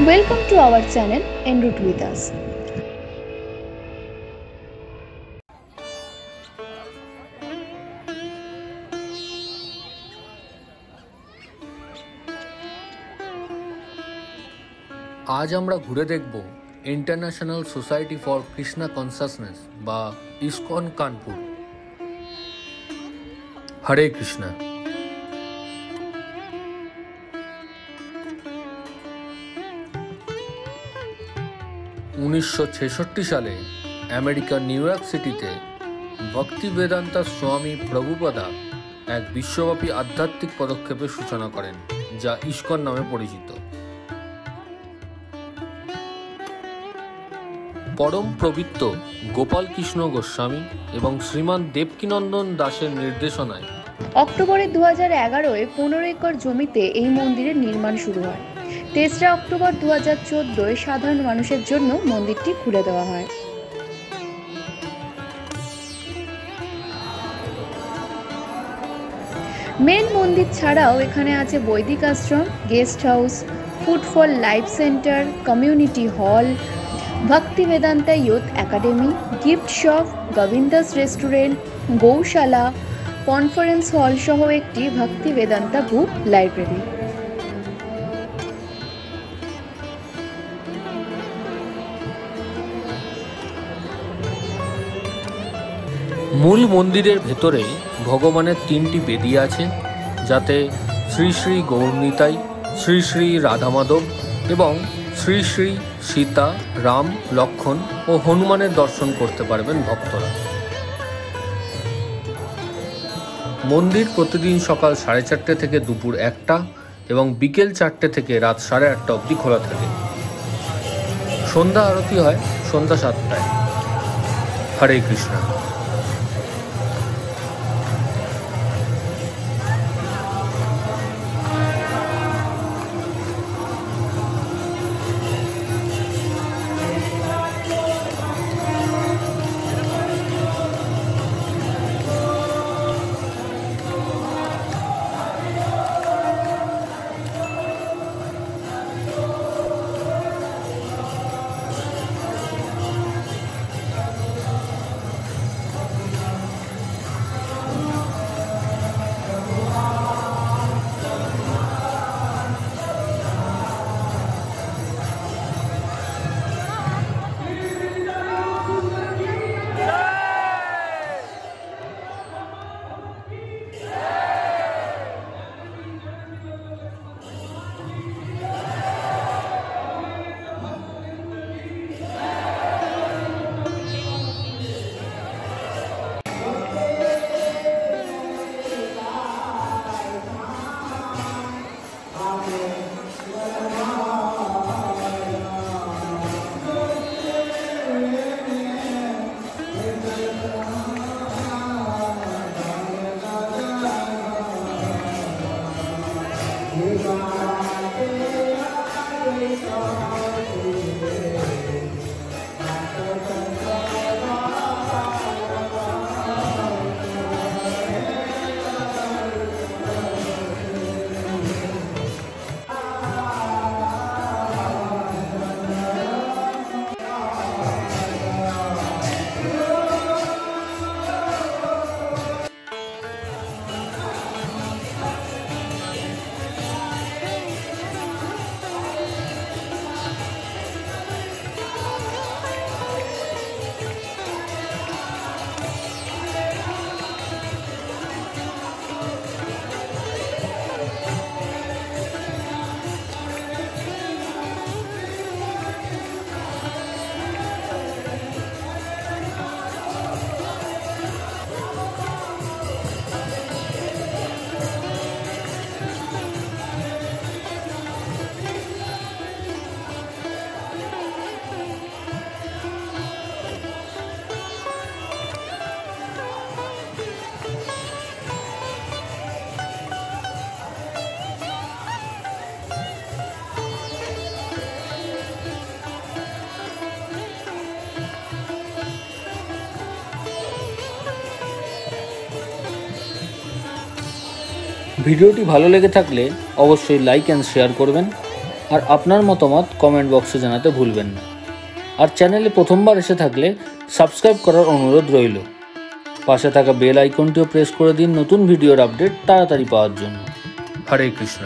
Welcome to our channel En route with us. আজ আমরা ঘুরে দেখব international society for Krishna consciousness বা ইসকন কানপুর হরে কৃষ্ণা উনিশশো ছেষট্টি সালে আমেরিকার নিউ ইয়র্ক সিটিতে ভক্তি বেদান্তা স্বামী প্রভুপদা এক বিশ্বব্যাপী আধ্যাত্মিক পদক্ষেপের সূচনা করেন, যা ইস্কন নামে পরিচিত। পরম প্রবৃত্ত গোপাল কৃষ্ণ গোস্বামী এবং শ্রীমান দেবকীনন্দন দাসের নির্দেশনায় অক্টোবরে দু হাজার এগারোয় পনেরো একর জমিতে এই মন্দিরের নির্মাণ শুরু হয়। তেসরা অক্টোবর দু হাজার চোদ্দোয় সাধারণ মানুষের জন্য মন্দিরটি খুলে দেওয়া হয়। মেন মন্দির ছাড়াও এখানে আছে বৈদিক আশ্রম, guest house, food for life centre, community hall Bhakti Vedanta youth academy, gift shop, Govinda's restaurant, Gaushala, conference hall সহ একটি ভক্তি বেদান্তা বুক লাইব্রেরি। মূল মন্দিরের ভেতরে ভগবানের তিনটি বেদি আছে, যাতে শ্রী শ্রী গৌরনীতাই, শ্রী শ্রী রাধামাধব এবং শ্রী শ্রী সীতা, রাম, লক্ষণ ও হনুমানের দর্শন করতে পারবেন ভক্তরা। মন্দির প্রতিদিন সকাল সাড়ে চারটে থেকে দুপুর একটা এবং বিকেল চারটে থেকে রাত সাড়ে আটটা অবধি খোলা থাকে। সন্ধ্যা আরতি হয় সন্ধ্যা সাতটায়। হরে কৃষ্ণ। Amen. ভিডিওটি ভালো লেগে থাকলে অবশ্যই লাইক অ্যান্ড শেয়ার করবেন আর আপনার মতামত কমেন্ট বক্সে জানাতে ভুলবেন না। আর চ্যানেলে প্রথমবার এসে থাকলে সাবস্ক্রাইব করার অনুরোধ রইল। পাশে থাকা বেল আইকনটিও প্রেস করে দিন নতুন ভিডিওর আপডেট তাড়াতাড়ি পাওয়ার জন্য। হরে কৃষ্ণ।